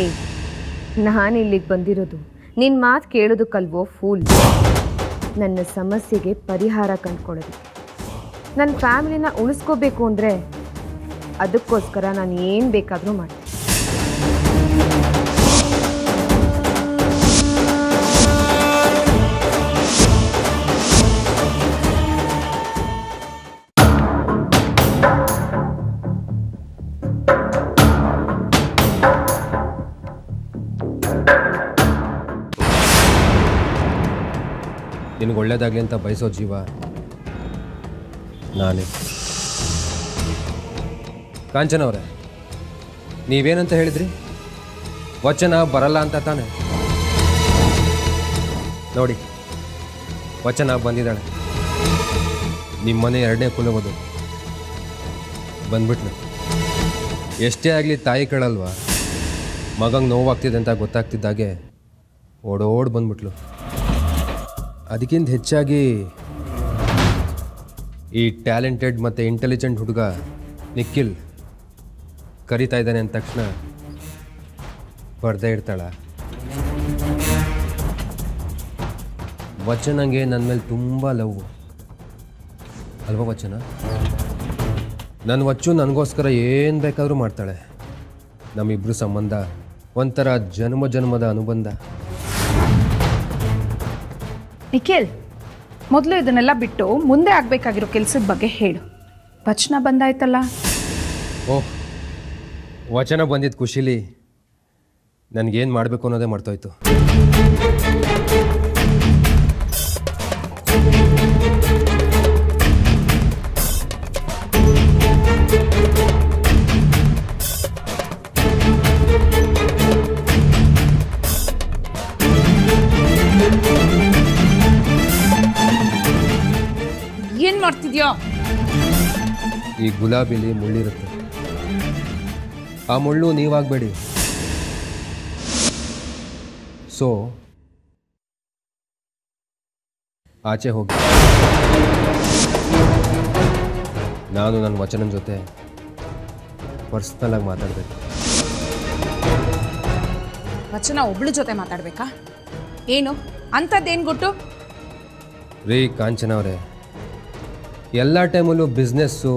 ಏಯ್ ನಾನು ಇಲ್ಲಿಗೆ ಬಂದಿರೋದು. ನಿನ್ನ ಮಾತು ಕೇಳೋದಕ್ಕಲ್ವೋ, ಫೂಲ್. ನನ್ನ ಸಮಸ್ಯೆಗೆ ಪರಿಹಾರ ಕಂಡ್ಕೊಳ್ಳೋದು ನನ್ನ ಫ್ಯಾಮಿಲಿನ ಉಳಿಸ್ಕೋಬೇಕು ಅಂದರೆ ಅದಕ್ಕೋಸ್ಕರ ನಾನು ಏನು ಬೇಕಾದರೂ ಮಾಡ್ತೀನಿ. ನಿನಗೆ ಒಳ್ಳೇದಾಗಲಿ ಅಂತ ಬಯಸೋ ಜೀವ ನಾನೇ. ಕಾಂಚನ ಅವರೇ, ನೀವೇನಂತ ಹೇಳಿದ್ರಿ? ವಚನ ಬರಲ್ಲ ಅಂತ ತಾನೆ? ನೋಡಿ, ವಚನ ಬಂದಿದ್ದಾಳೆ. ನಿಮ್ಮನೆ ಎರಡನೇ ಕುಲವದು. ಬಂದ್ಬಿಟ್ಲು. ಎಷ್ಟೇ ಆಗಲಿ ತಾಯಿ ಕೇಳಲ್ವಾ? ಮಗಂಗೆ ನೋವಾಗ್ತಿದೆ ಅಂತ ಗೊತ್ತಾಗ್ತಿದ್ದಾಗೆ ಓಡೋಡ್ ಬಂದ್ಬಿಟ್ಲು. ಅದಕ್ಕಿಂತ ಹೆಚ್ಚಾಗಿ ಈ ಟ್ಯಾಲೆಂಟೆಡ್ ಮತ್ತು ಇಂಟೆಲಿಜೆಂಟ್ ಹುಡುಗ ನಿಖಿಲ್ ಕರಿತಾ ಇದ್ದಾನೆ ಅಂದ ತಕ್ಷಣ ಬರ್ದೇ ಇರ್ತಾಳ. ವಚನಂಗೆ ನನ್ನ ಮೇಲೆ ತುಂಬ ಲವ್. ಅಲ್ವಾ ವಚನ? ನನ್ನ ವಚ್ಚು ನನಗೋಸ್ಕರ ಏನು ಬೇಕಾದರೂ ಮಾಡ್ತಾಳೆ. ನಮ್ಮಿಬ್ಬರು ಸಂಬಂಧ ಒಂಥರ ಜನ್ಮ ಜನ್ಮದ ಅನುಬಂಧ. ನಿಖಿಲ್, ಮೊದಲು ಇದನ್ನೆಲ್ಲ ಬಿಟ್ಟು ಮುಂದೆ ಆಗಬೇಕಾಗಿರೋ ಕೆಲಸದ ಬಗ್ಗೆ ಹೇಳು. ವಚನ ಬಂದಾಯ್ತಲ್ಲ? ಓಹ್ ವಚನ ಬಂದಿದ್ದ ಖುಷಿಲಿ ನನಗೇನು ಮಾಡಬೇಕು ಅನ್ನೋದೇ ಮರ್ತೋಯ್ತು. ಏನು ಮಾಡ್ತಿದ್ಯೋ? ಈ ಗುಲಾಬಿಲಿ ಮುಳ್ಳಿರುತ್ತೆ. ಆ ಮುಳ್ಳು ನೀವಾಗಬೇಡಿ. ಸೊ ಆಚೆ ಹೋಗಿ. ನಾನು ನನ್ನ ವಚನ ಜೊತೆ ಪರ್ಸ್ನಲಾಗಿ ಮಾತಾಡ್ಬೇಕು. ವಚನ ಒಬ್ಳು ಜೊತೆ ಮಾತಾಡ್ಬೇಕಾ? ಏನು? ಅಂಥದ್ದೇನು ಗೊತ್ತು ರೀ ಕಾಂಚನ ಅವರೇ ಎಲ್ಲ ಟೈಮಲ್ಲೂ ಬಿಸ್ನೆಸ್ಸು